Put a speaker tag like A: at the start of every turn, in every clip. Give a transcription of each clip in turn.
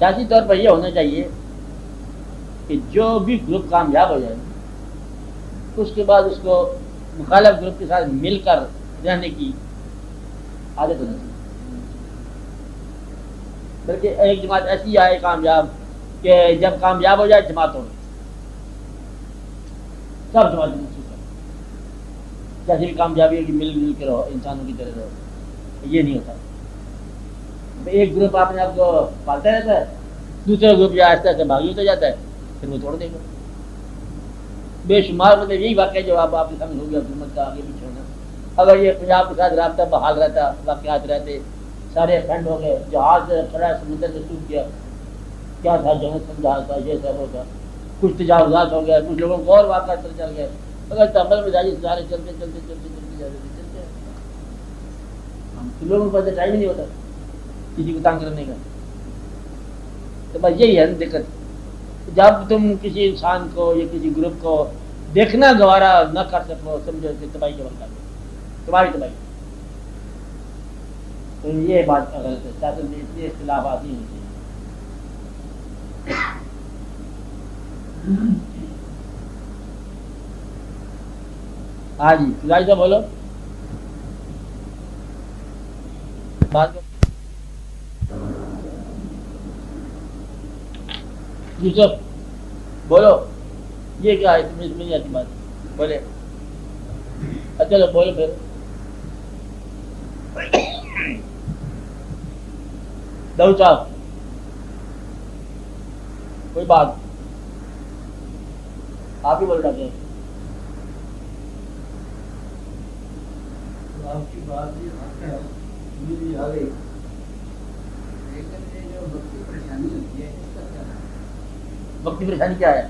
A: سیاسی طور پر یہ ہونا چاہیے کہ جو بھی گروپ کامیاب ہو جائے، اس کے بعد اس کو مخالف گروپ کے ساتھ مل کر رہنے کی عادت ہونا چاہیے۔ بلکہ ایک جماعت ایسی آئے کامیاب کہ جب کامیاب ہو جائے جماعت ہو سب جماعت جیسے بھی کامیابی ہے کہ مل مل کے رہو، انسانوں کی طرح رہو، یہ نہیں ہوتا۔ ایک گروپ اپنے آپ کو پالتا رہتا ہے، دوسرا گروپ جو آہستہ آہستہ بھاگی ہوتا جاتا ہے، پھر وہ توڑ دے گا۔ بے شمار مطلب یہی واقعہ جو آپ آپ کے سامنے ہو گیا، حکومت کا آگے پیچھے ہونا اگر یہ پنجاب کے ساتھ رابطہ بحال رہتا، واقعات رہتے، سارے فرینڈ ہو گئے، جہاز کھڑا سمندر سے ٹوٹ گیا۔ کیا تھا جنگ جہاز تھا، یہ سب ہوتا۔ کچھ تجاوزات ہو گئے، کچھ لوگوں کو اور واقع چل گئے۔ اگر تمل میں جائیے سارے چلتے چلتے چلتے چلتے چلتے چلتے لوگوں کے پاس ٹائم ہی نہیں ہوتا۔ کسی کو تنگ کرنے کا تو بس یہی ہے دقت۔ جب تم کسی انسان کو یا کسی گروپ کو دیکھنا گوارا نہ کر سکو، سمجھو کہ تباہی کے وقت تمہاری تباہی۔ تو یہ بات غلط ہے۔ سیاست میں اتنے اختلافات نہیں ہوتے۔ ہاں جی خدائی صاحب بولو۔ بات یوسف، بولو، یہ کیا ہے؟ تمہیں نہیں آتی بات۔ بولے۔ اچھا بولو پھر۔ دو صاحب، کوئی بات۔ آپ ہی بول رہے ہیں
B: آپ کی بات یہ حق ہے میری آ گئی لیکن یہ جو وقتی پریشانی ہوتی ہے
A: وقتی پریشانی کیا ہے؟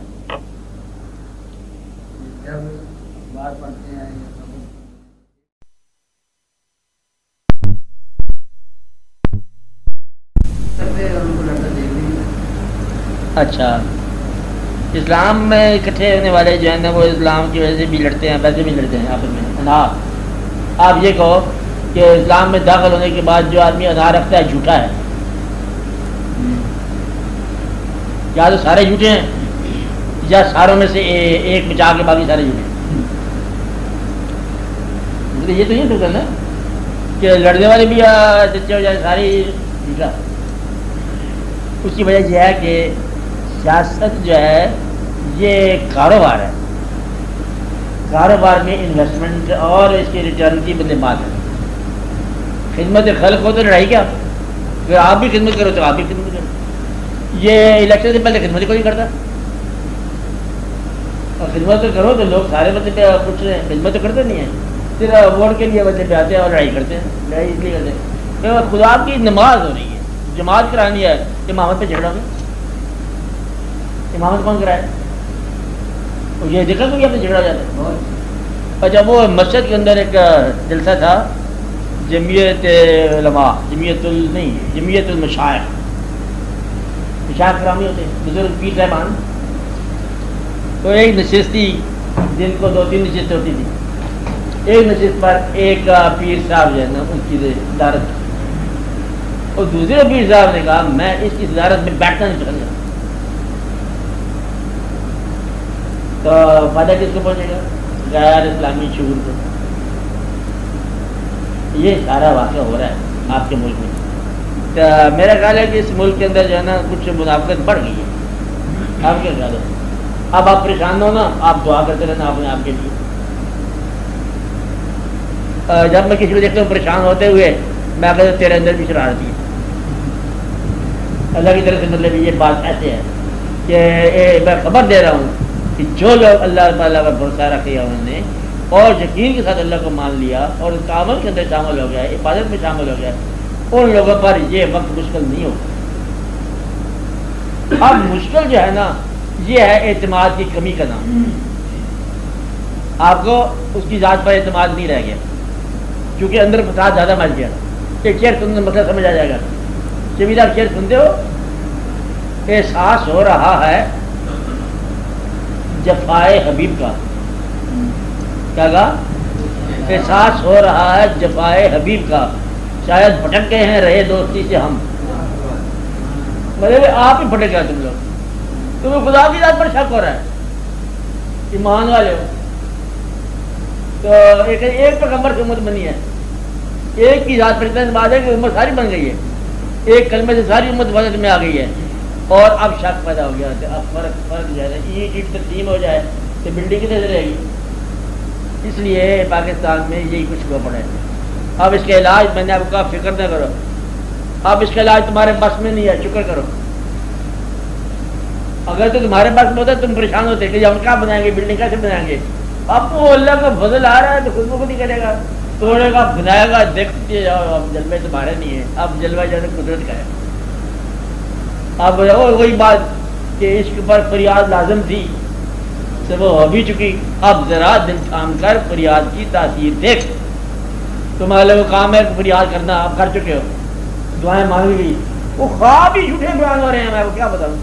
B: پڑھتے ہیں
A: اچھا۔ اسلام میں اکٹھے ہونے والے جو ہیں نا وہ اسلام کی وجہ سے بھی لڑتے ہیں ویسے بھی لڑتے ہیں آپس میں۔ آپ یہ کہو کہ اسلام میں داخل ہونے کے بعد جو آدمی انار رکھتا ہے جھوٹا ہے۔ یا تو سارے جھوٹے ہیں، یا ساروں میں سے ایک بچا کے باقی سارے جھوٹے ہیں۔ مطلب یہ تو نہیں ٹوٹل نا کہ لڑنے والے بھی سچے ہو جائے سارے جھوٹا۔ اس کی وجہ یہ ہے کہ سیاست جو ہے، یہ کاروبار ہے۔ کاروبار میں انویسٹمنٹ اور اس کے ریٹرن کی بندے بات ہے خدمت خلق ہو تو لڑائی کیا؟ پھر آپ بھی خدمت کرو تو آپ بھی خدمت کرو۔ یہ الیکشن سے پہلے خدمت کوئی کرتا؟ اور خدمت تو کرو تو لوگ سارے بندے پہ پوچھ رہے ہیں خدمت تو کرتے نہیں ہیں۔ صرف ووٹ کے لیے بندے پہ آتے ہیں اور لڑائی کرتے ہیں۔ لڑائی اس لیے کرتے ہیں۔ کہ خدا کی نماز ہو رہی ہے۔ جماعت کرانی ہے۔ امامت پہ جھگڑا ہوگا۔ امامت کون کرائے؟ اور یہ دیکھا کوئی اپنے جھگڑا جاتا ہے۔
B: بہت
A: اچھا وہ مسجد کے اندر ایک جلسہ تھا، جمعیت علماء، جمعیت ال نہیں، جمعیت المشائق مشائق کرامی ہوتے بزرگ پیر صاحبان۔ تو ایک نشست تھی جن کو دو تین نشستیں ہوتی تھی۔ ایک نشست پر ایک پیر صاحب جو ہے نا، ان کی صدارت اور دوسرے پیر صاحب نے کہا، میں اس کی صدارت میں بیٹھنا نہیں چاہتا تو فائدہ کس کو پہنچے گا؟ غیر اسلامی شعور کو۔ یہ سارا واقعہ ہو رہا ہے آپ کے ملک میں۔ میرا خیال ہے کہ اس ملک کے اندر جو ہے نا، کچھ منافقت بڑھ گئی ہے۔ آپ کیا خیال ہے؟ اب آپ پریشان ہو نا، آپ دعا کرتے رہنا اپنے آپ کے لیے۔ جب میں کسی کو دیکھتا ہوں پریشان ہوتے ہوئے، میں کہتا ہوں، تیرے اندر بھی شرارتی ہے۔ اللہ کی طرف سے مطلب یہ بات ایسے ہے کہ میں خبر دے رہا ہوں کہ جو لوگ اللہ تعالیٰ کا بھروسہ رکھے انہوں نے، اور یقین کے ساتھ اللہ کو مان لیا، اور کامل کے اندر شامل ہو گیا، عبادت میں شامل ہو گیا ان لوگوں پر یہ وقت مشکل نہیں ہوگا اب مشکل جو ہے نا یہ ہے اعتماد کی کمی کا نام۔ آپ کو اس کی ذات پر اعتماد نہیں رہ گیا۔ کیونکہ اندر فساد زیادہ مچ گیا۔ ایک شعر سننے مسئلہ سمجھ آ جائے گا۔ شبید آپ شعر سنتے ہو احساس ہو رہا ہے جفائے حبیب کا۔ کیا کہا؟ احساس ہو رہا ہے جفائے حبیب کا۔ شاید بھٹک گئے ہیں، رہے دوستی سے ہم۔ مطلب آپ ہی پھٹے گا تم لوگ۔ تمہیں خدا کی ذات پر شک ہو رہا ہے۔ ایمان والے ہو۔ تو ایک ایک پیغمبر کی امت بنی ہے۔ ایک کی ذات پر اتنا بات ہے کہ امت ساری بن گئی ہے۔ ایک کلمے سے ساری امت وجہ میں آ گئی ہے۔ اور اب شک پیدا ہو گیا اب فرق فرق جائے اینٹ اینٹ تقسیم ہو جائے تو بلڈنگ کتنے رہے گی۔ اس لیے پاکستان میں یہی کچھ ہوا پڑا ہے۔ اب اس کے علاج میں نے آپ کا فکر نہ کرو۔ اب اس کا علاج تمہارے بس میں نہیں ہے، شکر کرو۔ اگر تو تمہارے پاس میں ہوتا ہے تم پریشان ہوتے کہ ہم کیا بنائیں گے بلڈنگ کیسے بنائیں گے؟ اب وہ اللہ کا فضل آ رہا ہے تو خود کو نہیں کرے گا۔ توڑے گا بنائے گا دیکھتے جاؤ اب جلوے تمہارے نہیں ہے اب جلوہ جیسے قدرت کا ہے۔ اب وہی بات کہ عشق پر فریاد لازم تھی وہ ہو بھی چکی۔ اب ذرا دل تھام کر فریاد کی تاثیر دیکھ۔ تمہارے وہ کام ہے فریاد کرنا، آپ کر چکے ہو۔ دعائیں مانگی گئی۔ وہ خواب ہی جھوٹے بیان ہو رہے ہیں، میں وہ کیا بتاؤں؟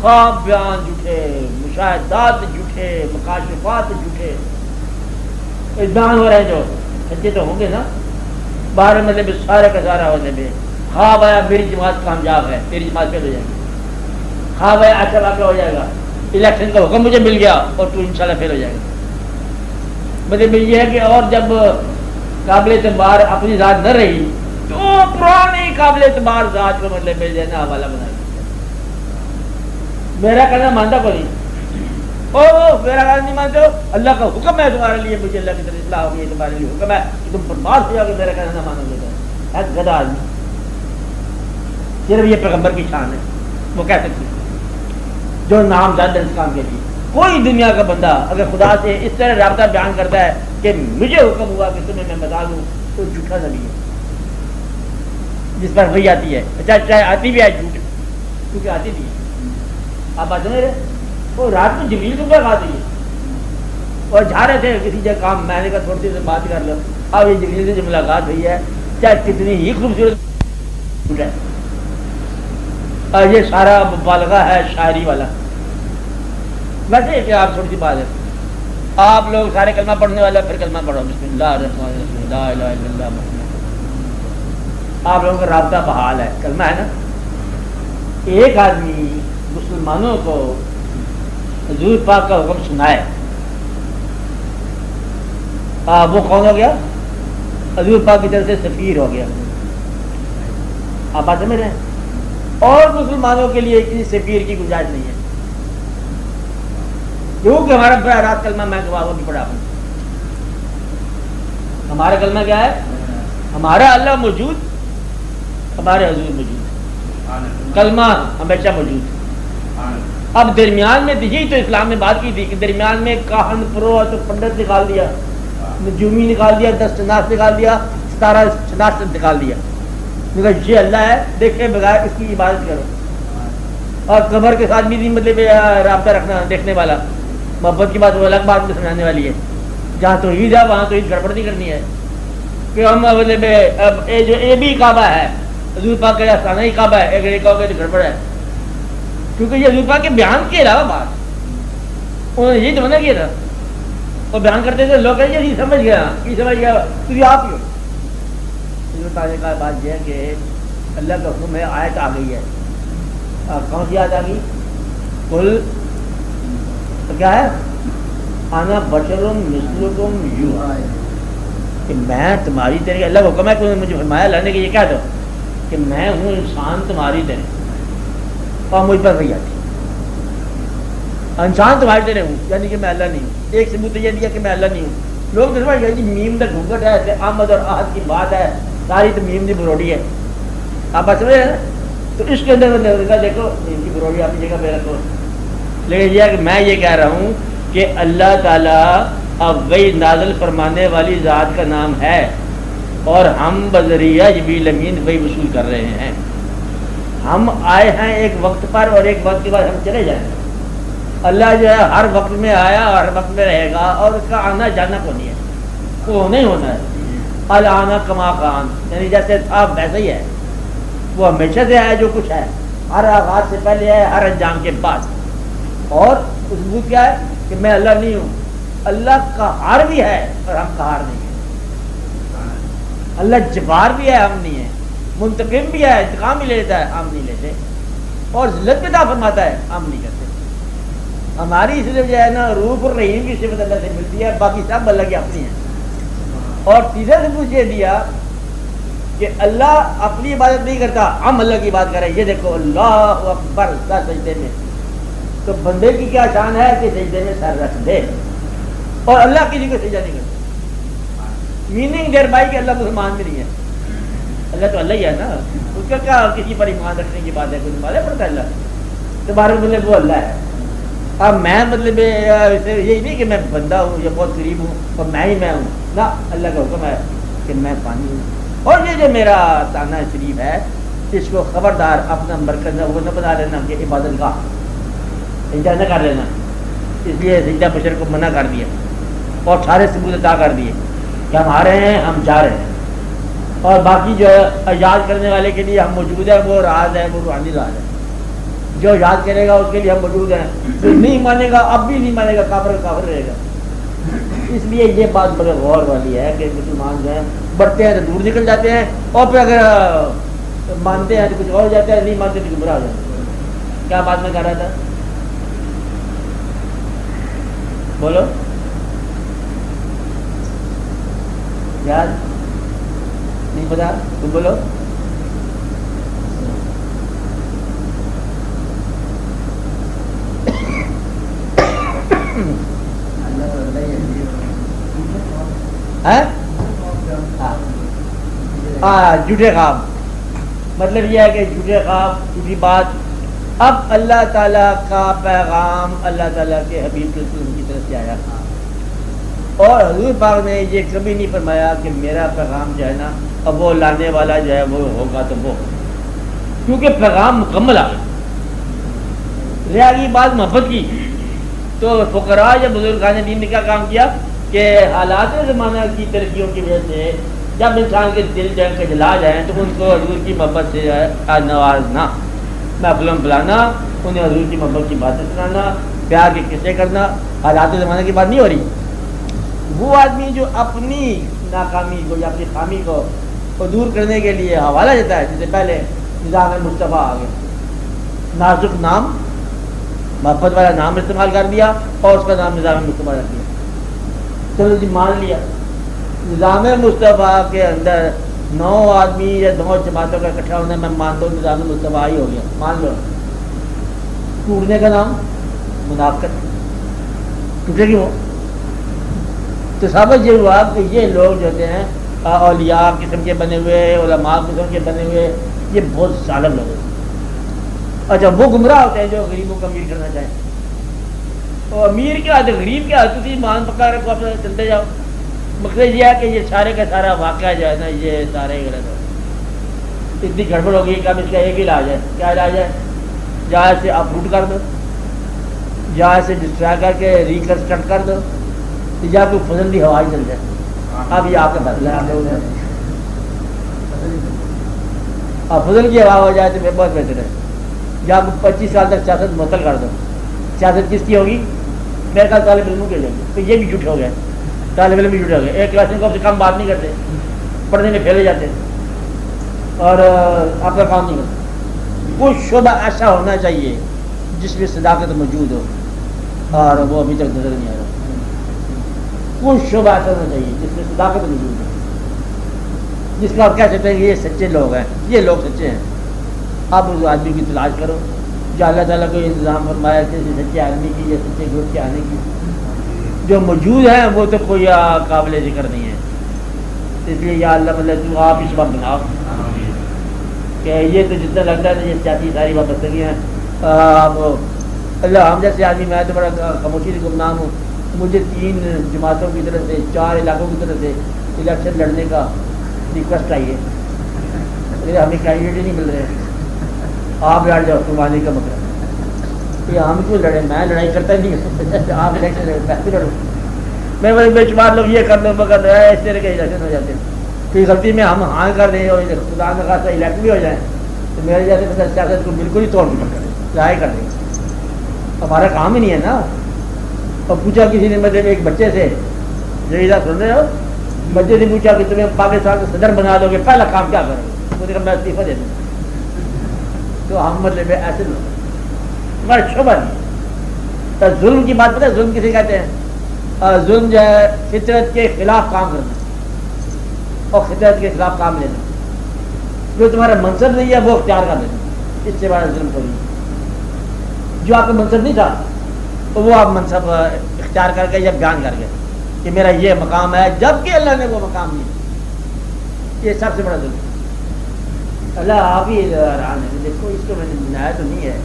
A: خواب بیان جھوٹے، مشاہدات جھوٹے، مکاشفات جھوٹے۔ بیان ہو رہے ہیں جو سچے تو ہوں گے نا؟ بارہ مطلب سارے کا سارا ہونے میں خواب آیا، میری جماعت کامیاب ہے تیری جماعت پہ ہو جائے گی۔ خواب آیا اچھا واقعہ ہو جائے گا۔ الیکشن کا حکم مجھے مل گیا اور تو انشاءاللہ پھر ہو جائے گا۔ مطلب یہ ہے کہ اور جب قابل اعتبار اپنی ذات نہ رہی تو پرانی قابل اعتبار ذات کو مطلب مل جائے نا حوالہ بنا میرا کہنا مانتا کو نہیں۔ او میرا کہنا نہیں مانتے ہو اللہ کا حکم ہے تمہارے لیے، مجھے اللہ کی طرف اصلاح ہوگی تمہارے لیے حکم ہے۔ کہ تم برباد ہو جاؤ گے، میرا کہنا نہ مانو گے۔ گدا آدمی۔ صرف یہ پیغمبر کی شان ہے۔ وہ کہہ سکتی جو نام زیادہ اس کام کے لیے۔ کوئی دنیا کا بندہ اگر خدا سے اس طرح رابطہ بیان کرتا ہے کہ مجھے حکم ہوا کہ تمہیں میں بتا دوں، تو جھوٹا نبی ہے جس پر وہی آتی ہے۔ اچھا چاہے آتی بھی ہے، جھوٹ، کیونکہ آتی بھی ہے۔ آپ بات سمجھ رہے وہ رات میں جمیل کو کیا کھاتی ہے؟ اور جا رہے تھے کسی جگہ کام، میں نے کہا تھوڑی دیر سے بات کر لو۔ اب یہ جمیل سے جو ملاقات ہوئی ہے، چاہے کتنی ہی خوبصورت ہے۔ اور یہ سارا مبالغہ ہے شاعری والا۔ ویسے کہ آپ تھوڑی سی بات ہے۔ آپ لوگ سارے کلمہ پڑھنے والے پھر کلمہ پڑھو۔ بسم اللہ الرحمن الرحیم لا الہ الا اللہ محمد۔ آپ لوگوں کا رابطہ بحال ہے۔ کلمہ ہے نا۔ ایک آدمی مسلمانوں کو حضور پاک کا حکم سنائے۔ آ, وہ کون ہو گیا؟ حضور پاک کی طرف سے سفیر ہو گیا۔ آپ بات سمجھ رہے ہیں؟ اور مسلمانوں کے لیے کسی سفیر کی گنجائش نہیں ہے۔ کیونکہ ہمارا براہ رات کلمہ میں گواہوں کی پڑھا ہوں ہمارا کلمہ کیا ہے؟ ہمارا اللہ موجود، ہمارے حضور موجود۔ کلمہ ہمیشہ موجود۔ اب درمیان میں یہی تو اسلام نے بات کی تھی کہ درمیان میں کاہن، پرو، تو پنڈت نکال دیا نجومی نکال دیا دس شناس نکال دیا، ستارہ شناس نکال دیا۔ یہ اللہ ہے دیکھے بغیر اس کی عبادت کرو۔ اور قبر کے ساتھ بھی مطلب رابطہ رکھنا، دیکھنے والا۔ محبت کی بات وہ الگ بات میں سمجھانے والی ہے۔ جہاں تو عید ہے، وہاں تو عید گڑبڑ نہیں کرنی ہے۔ کہ ہم مطلب اب اے جو اے بی کعبہ ہے، حضور پاک کا آسانہ ہی کعبہ ہے، اگر ایک ہوگا تو گڑبڑ ہے۔ کیونکہ یہ حضور پاک کے بیان کے علاوہ بات۔ انہوں نے یہی تو منع کیا تھا۔ وہ بیان کرتے تھے، لوگ کہیں یہ سمجھ گیا، یہ سمجھ گیا، تو یہ آپ ہی ہو۔ حضور پاک کا بات یہ ہے کہ اللہ کا حکم ہے، آیت آ گئی ہے۔ کون سی آیت آ گئی؟ کل تو کیا ہے؟ آنا بشرم مسلم یو کہ میں تمہاری طرح اللہ حکم ہے کہ مجھے فرمایا لانے کے یہ کیا تھا کہ میں ہوں انسان تمہاری طرح اور مجھ پر وہی آتی انسان تمہاری طرح ہوں یعنی کہ میں اللہ نہیں ہوں۔ ایک ثبوت یہ دیا کہ میں اللہ نہیں ہوں۔ لوگ دسوا جی میم کا گھونگٹ ہے احمد اور آہد کی بات ہے۔ ساری تو میم کی بروڑی ہے۔ آپ بات سمجھ رہے ہیں؟ تو اس کے اندر دیکھو، میم کی بروڑی اپنی جگہ پہ رکھو۔ لیکن یہ کہ میں یہ کہہ رہا ہوں کہ اللہ تعالیٰ اب وہی نازل فرمانے والی ذات کا نام ہے اور ہم بذریعہ جبیل امین وہی وصول کر رہے ہیں۔ ہم آئے ہیں ایک وقت پر اور ایک وقت کے بعد ہم چلے جائیں۔ اللہ جو ہے ہر وقت میں آیا اور ہر وقت میں رہے گا اور اس کا آنا جانا کو نہیں ہے؟ وہ نہیں ہونا ہے۔ النا کما کان۔ یعنی جیسے تھا ویسے ہی ہے۔ وہ ہمیشہ سے ہے جو کچھ ہے۔ ہر آغاز سے پہلے ہے، ہر انجام کے بعد۔ اور خوشبو کیا ہے کہ میں اللہ نہیں ہوں، اللہ کا ہار بھی ہے اور ہم کا ہار نہیں ہے اللہ جبار بھی ہے، ہم نہیں ہے منتقم بھی ہے، انتقام بھی لیتا ہے، ہم نہیں لیتے۔ اور ذلت پیدا فرماتا ہے، ہم نہیں کرتے۔ ہماری صرف جو ہے نا، روح اور رحیم کی صفت اللہ سے ملتی ہے، باقی سب اللہ کی اپنی ہیں۔ اور تیسرا سے پوچھ یہ دیا کہ اللہ اپنی عبادت نہیں کرتا، ہم اللہ کی بات کریں۔ یہ دیکھو، اللہ اکبر سجدے میں۔ تو بندے کی کیا شان ہے کہ سجدے میں سر رکھ دے۔ اور اللہ کسی کو سجدہ نہیں کرتا میننگ دیر بائی کہ اللہ مسلمان بھی نہیں ہے۔ اللہ تو اللہ ہی ہے نا۔ اس کا کیا کسی پر ایمان رکھنے کی بات ہے؟ کوئی مانے پڑتا ہے اللہ تمہارے مطلب وہ اللہ ہے۔ اب میں مطلب یہی نہیں کہ میں بندہ ہوں یا بہت غریب ہوں، اور میں ہی میں ہوں۔ نہ، اللہ کا حکم ہے کہ میں پانی ہوں۔ اور یہ جو میرا تانا شریف ہے، اس کو خبردار اپنا مرکز وہ نہ بنا لینا کہ عبادت کا سجدہ نہ کر لینا۔ اس لیے سجدہ بشر کو منع کر دیا۔ اور سارے ثبوت ادا کر دیے کہ ہم آ رہے ہیں، ہم جا رہے ہیں۔ اور باقی جو ہے یاد کرنے والے کے لیے ہم موجود ہیں، وہ راز ہے وہ روحانی راز ہے جو یاد کرے گا، اس کے لیے ہم موجود ہیں۔ نہیں مانے گا، اب بھی نہیں مانے گا، کافر کافر رہے گا۔ اس لیے یہ بات بڑے غور والی ہے کہ مسلمان جو ہیں، بڑھتے ہیں تو دور نکل جاتے ہیں۔ اور پھر اگر مانتے ہیں تو کچھ اور ہو جاتا ہے، نہیں مانتے تو گمراہ ہو جاتے ہیں۔ کیا بات میں کہہ رہا تھا؟ بولو۔ یاد؟ نہیں پتا تم بولو۔ ہاں؟, ہاں، جھوٹے خواب مطلب یہ ہے کہ جھوٹے خواب جھوٹی بات اب اللہ تعالیٰ کا پیغام اللہ تعالیٰ کے حبیب رسول کی طرف سے آیا تھا۔ اور حضور پاک نے یہ کبھی نہیں فرمایا کہ میرا پیغام جو ہے نا، اب وہ لانے والا جو ہے وہ ہوگا تو وہ۔ کیونکہ پیغام مکمل آ گیا۔ گئی بات محبت کی۔ تو فقراء یا بزرگ خان دین نے کیا کام کیا؟ کہ حالات زمانہ کی ترقیوں کی وجہ سے جب انسان کے دل جو ہے جلا جائیں تو ان کو حضور کی محبت سے جو ہے، نوازنا۔ میں فلم بلانا، انہیں حضور کی محبت کی باتیں سنانا، پیار کی قصے کرنا، حالات زمانہ کی بات نہیں ہو رہی۔ وہ آدمی جو اپنی ناکامی کو یا اپنی خامی کو دور کرنے کے لیے حوالہ دیتا ہے جس سے پہلے نظام مصطفیٰ آ گئے نازک نام، محبت والا نام استعمال کر دیا اور اس کا نام نظام مصطفیٰ رکھ دیا۔ چلو جی مان لیا۔ نظام مصطفیٰ کے اندر نو آدمی یا نو جماعتوں کا اکٹھا ہونا میں مانتا ہوں نظام مصطفیٰ ہی ہو گیا۔ مان لو۔ ٹوٹنے کا نام منافقت۔ ٹوٹے گی وہ؟ تو سابق یہ ہوا کہ یہ لوگ جو ہوتے ہیں، اولیاء قسم کے بنے ہوئے، علماء قسم کے بنے ہوئے، یہ بہت ظالم لوگ ہیں۔ اچھا وہ گمراہ ہوتے ہیں، جو غریبوں کو امیر کرنا چاہیں۔ اور امیر کیا تو غریب کیا تھی، مان پکا رکھو اپنا چلتے جاؤ۔ مقصد یہ ہے کہ یہ سارے کا سارا واقعہ جو ہے نا، یہ سارے غلط ہے اتنی گڑبڑ ہو گئی کہ اب اس کا ایک ہی علاج ہے۔ کیا علاج ہے؟ جہاں سے اپروٹ کر دو، جہاں سے ڈسٹرائے کر کے ریکنسٹرکٹ کر دو یا کوئی فضل دی ہوا چل جائے۔ اب یہ آپ کا بدلا ہے۔ آپ فضل کی ہوا ہو جائے تو بہت بہتر ہے۔ یا آپ پچیس سال تک سیاست معطل کر دو۔ سیاست کس کی ہوگی؟ میرے خیال طالب علموں کے جائیں تو یہ بھی جھوٹ ہو گئے طالب علم بھی جھوٹ ہو گئے ایک کلاس میں کم سے کم بات نہیں کرتے۔ پڑھنے میں پھیلے جاتے اور آپ کا کام نہیں کرتے کچھ شعبہ ایسا ہونا چاہیے جس میں صداقت موجود ہو اور وہ ابھی تک نظر نہیں آ رہا۔ کچھ شعبہ ایسا ہونا چاہیے جس میں صداقت موجود ہے جس کا آپ کہہ سکتے ہیں کہ یہ سچے لوگ ہیں۔ یہ لوگ سچے ہیں۔ آپ اس آدمی کی تلاش کرو۔ جو اللہ تعالیٰ کو انتظام فرمایا کہ سچے آدمی کی یا سچے گروپ کے آنے کی۔ جو موجود ہیں وہ تو کوئی قابل ذکر نہیں ہے اس لیے یا اللہ مطلب تو آپ اس وقت بناؤ۔ کہ یہ تو جتنا لگتا ہے یہ سیاسی ساری وابستگی ہیں۔ آپ اللہ ہم جیسے آدمی، میں تو بڑا خاموشی سے گمنام ہوں۔ مجھے تین جماعتوں کی طرف سے، چار علاقوں کی طرف سے الیکشن لڑنے کا ریکویسٹ آئی ہے۔ ہمیں کینڈیڈیٹ ہی نہیں مل رہے۔ آپ لڑ جاؤ قربانی کا مطلب۔ کہ ہم کیوں لڑے؟ میں لڑائی کرتا ہی نہیں آپ الیکشن لڑے میں میں بڑے بے شمار لوگ یہ کر دو وہ کر دو اس طرح کے الیکشن ہو جاتے ہیں۔ پھر غلطی میں ہم ہاں کر دیں اور خدا نہ خاصا الیکٹ بھی ہو جائیں تو میرے جیسے مطلب سیاست کو بالکل ہی توڑ کر دیں ضائع کر دیں۔ ہمارا کام ہی نہیں ہے نا۔ اور پوچھا کسی نے مطلب ایک بچے سے، جو ادھر سن رہے ہو، بچے نے پوچھا کہ تمہیں پاکستان کا صدر بنا دو گے پہلا کام کیا کرو؟ وہ دیکھا میں استعفیٰ دے دوں۔ تو ہم مطلب ایسے لوگ تمہارا شعبہ نہیں تو ظلم کی بات پتہ ہے، ظلم کسے کہتے ہیں؟ ظلم جو ہے، فطرت کے خلاف کام کرنا۔ اور فطرت کے خلاف کام لینا۔ جو تمہارا منصب نہیں ہے، وہ اختیار کر لینا۔ اس سے بڑا ظلم کو نہیں۔ جو آپ کا منصب نہیں تھا، تو وہ آپ منصب اختیار کر کے یا بیان کر کے کہ میرا یہ مقام ہے جبکہ اللہ نے وہ مقام نہیں یہ سب سے بڑا ظلم۔ اللہ آپ ہی ہے دیکھو، اس کو میں نے بنایا تو نہیں ہے۔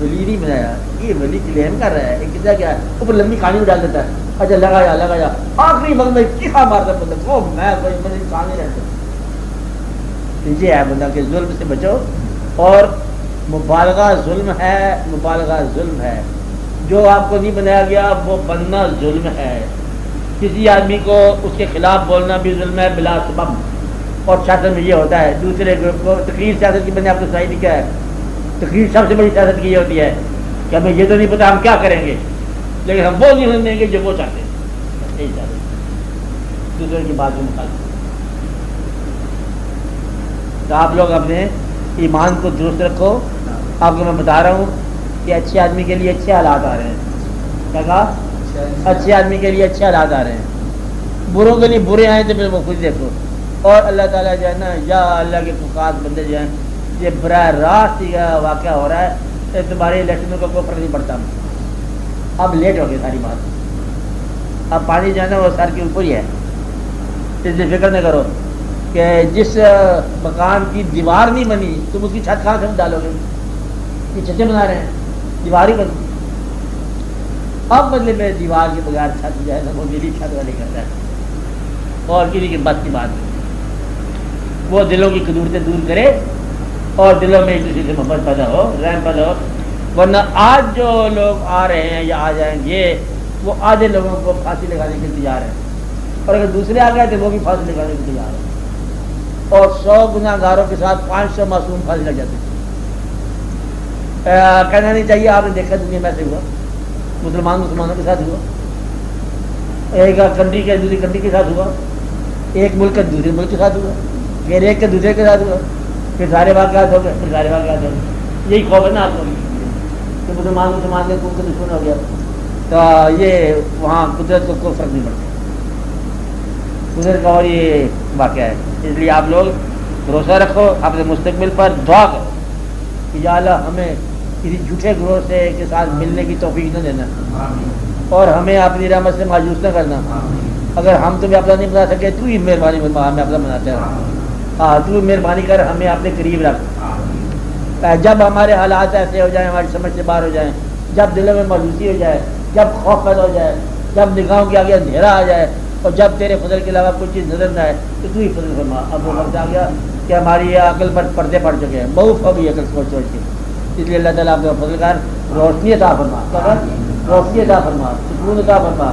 A: ولی نہیں بنایا یہ ولی کلیم کر رہا ہے۔ ایک کیا کیا ہے؟ اوپر لمبی کہانی ڈال دیتا ہے۔ اچھا لگایا لگایا۔ آخری وقت میں کیا مارتا بندہ وہ میں کوئی میں انسان نہیں رہتا یہ ہے بندہ کہ ظلم سے بچو۔ اور مبالغہ ظلم ہے، مبالغہ ظلم ہے۔ جو آپ کو نہیں بنایا گیا، وہ بننا ظلم ہے۔ کسی آدمی کو اس کے خلاف بولنا بھی ظلم ہے بلا سبب۔ اور سیاست میں یہ ہوتا ہے، دوسرے گروپ کو تقریر سیاست کی بنے آپ کو صحیح لکھا ہے۔ تقریر سب سے بڑی سیاست کی یہ ہوتی ہے کہ ہمیں یہ تو نہیں پتا ہم کیا کریں گے، لیکن ہم وہ نہیں دیں گے جو وہ چاہتے ہیں۔ یہی چاہتے ہیں دوسرے کی بات میں مخالف تو آپ لوگ اپنے ایمان کو درست رکھو۔ آپ کو میں بتا رہا ہوں کہ اچھے آدمی کے لیے اچھے حالات آ رہے ہیں۔ کیا کہا؟ اچھے آدمی کے لیے اچھے حالات آ رہے ہیں۔ بروں کے لیے برے آئے تو پھر وہ خود دیکھو۔ اور اللہ تعالیٰ جو ہے نا، یا اللہ کے فقات بندے جو ہیں یہ براہ راست یہ واقعہ ہو رہا ہے تمہارے الیکشنوں کا کوئی فرق نہیں پڑتا۔ اب لیٹ ہو گئی ساری بات۔ اب پانی جو ہے نا، وہ سر کے اوپر ہی ہے۔ اس لیے فکر نہ کرو کہ جس مکان کی دیوار نہیں بنی، تم اس کی چھت کہاں سے ڈالو گے؟ یہ چھتیں بنا رہے ہیں، دیوار ہی بنی۔ اب بدلے میں دیوار کے بغیر چھت جو ہے نا، وہ میری چھت والی کرتا ہے۔ اور کسی کی بات کی بات۔ وہ دلوں کی قدورتیں دور کرے۔ اور دلوں میں ایک دوسرے سے محبت پیدا ہو، رحم پیدا ہو۔ ورنہ آج جو لوگ آ رہے ہیں یا آ جائیں گے، وہ آدھے لوگوں کو پھانسی لگانے کے تیار ہیں۔ اور اگر دوسرے آ گئے تو وہ بھی پھانسی لگانے کے تیار ہیں۔ اور سو گناہ گاروں کے ساتھ پانچ سو معصوم پھانسی لگ جاتے کہنا نہیں چاہیے، آپ نے دیکھا دنیا میں سے ہوا۔ مسلمان مسلمانوں کے ساتھ ہوا۔ ایک کنٹری کے دوسری کنٹری کے ساتھ ہوا۔ ایک ملک کا دوسرے ملک کے ساتھ ہوا۔ پھر ایک کے دوسرے کے ساتھ ہوا۔ پھر سارے واقعات ہو گئے پھر سارے واقعات ہو گئے۔ یہی خوف ہے نا آپ کو کہ مسلمان مسلمان کے کو دشمن ہو گیا۔ تو یہ وہاں قدرت کو کوئی فرق نہیں پڑتا۔ قدرت کا اور یہ واقعہ ہے۔ اس لیے آپ لوگ بھروسہ رکھو اپنے مستقبل پر دعا کرو کہ یا اللہ ہمیں کسی جھوٹے گروہ سے کے ساتھ ملنے کی توفیق نہ دینا۔ اور ہمیں اپنی رحمت سے مایوس نہ کرنا۔ اگر ہم تمہیں اپنا نہیں بنا سکے تو ہی مہربانی ہمیں اپنا بناتے ہیں تو مہربانی کر ہمیں اپنے قریب رکھ۔ جب ہمارے حالات ایسے ہو جائیں ہماری سمجھ سے باہر ہو جائیں جب دلوں میں مایوسی ہو جائے جب خوف پیدا ہو جائے جب نگاہوں کے آگے اندھیرا آ جائے اور جب تیرے فضل کے علاوہ کوئی چیز نظر نہ آئے تو تو ہی فضل فرما۔ اب وہ وقت آ گیا کہ ہماری عقل پر پردے پڑ چکے ہیں۔ بہت ہوئی عقل سوچ سوچ کے۔ اس لیے اللہ تعالیٰ آپ کا فضل کر روشنی عطا فرما۔ روشنی عطا فرما سکون عطا فرما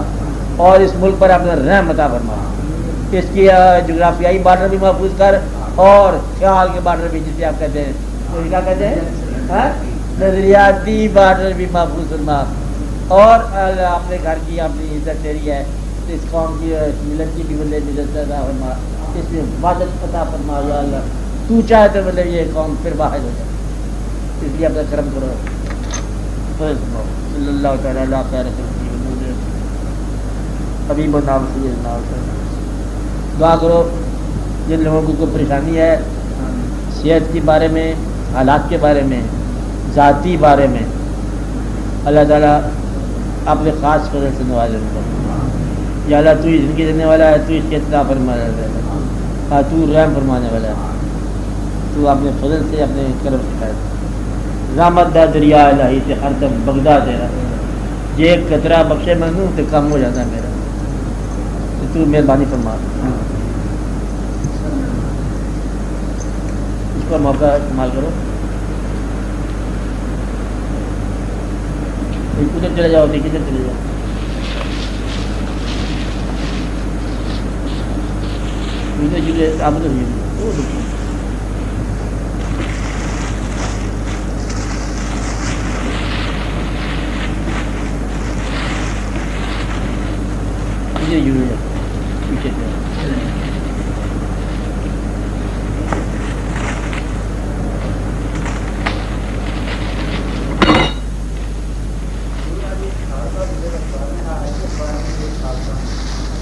A: اور اس ملک پر اپنا رحم عطا فرما۔ اس کی جغرافیائی بارڈر بھی محفوظ کر اور خیال کے بارڈر بھی جسے آپ کہتے ہیں۔ کیا کہتے ہیں؟ ہاں؟ نظریاتی بارڈر بھی محفوظ فرما۔ اور اپنے گھر کی اپنی عزت تیری ہے۔ اس قوم کی، ملت کی بھی بندے عزت ادا فرما۔ اس میں حفاظت پتہ فرما، یا اللہ۔ تو چاہے تو مطلب یہ قوم پھر باہر ہو جائے۔ اس لیے اپنا کرم کرو۔ صلی اللہ تعالیٰ اللہ خیر ابھی نام دعا کرو، جن لوگوں کو کوئی پریشانی ہے، صحت کے بارے میں، حالات کے بارے میں، ذاتی بارے میں، اللہ تعالیٰ اپنے خاص فضل سے نوازے ان کو یا اللہ تو زندگی دینے والا ہے، تو اس کے اطلاع فرمانے والا ہے تو رحم فرمانے والا ہے تو اپنے فضل سے اپنے کرم شکایت رحمت دا دریا الہی سے ہر دم بغداد دے رہا یہ قطرہ بخشے منگوں تو کم ہو جاتا ہے میرا۔ تو مہربانی فرما۔ اس کا موقع استعمال کرو۔ ادھر چلے جاؤ نہیں کدھر چلے جاؤ۔ ادھر جلے آپ ادھر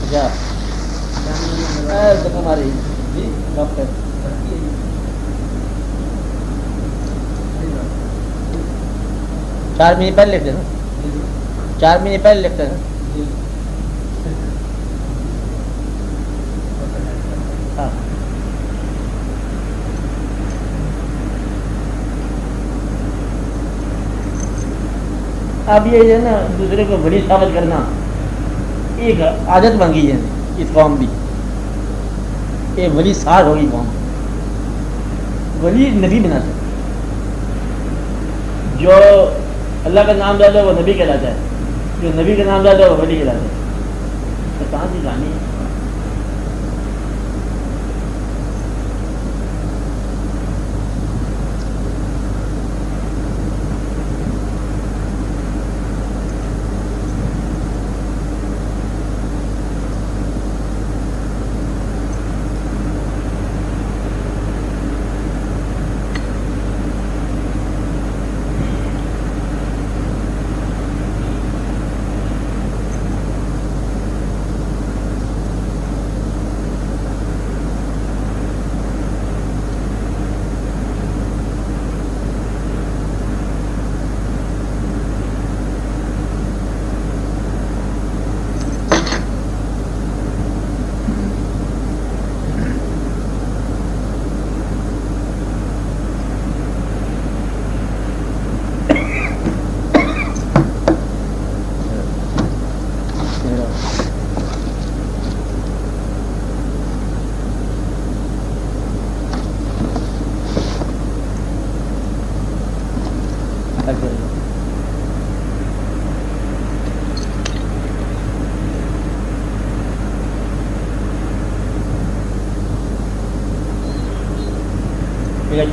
B: جی۔ جی،
A: چار مہینے پہلے لکھتے ہیں۔ چار مہینے پہلے لکھتے ہیں۔ اب یہ جو ہے نا دوسرے کو بڑی ثابت کرنا، ایک عادت بن گئی ہے اس قوم کی۔ یہ
B: ولی
A: سار ہوگی قوم۔ ولی نبی بنا سکتے جو اللہ کا نام ڈالتا ہے وہ نبی کہلاتا ہے۔ جو نبی کا نام ڈالتا ہے وہ ولی کہلاتا ہے۔ کہاں کی کہانی ہے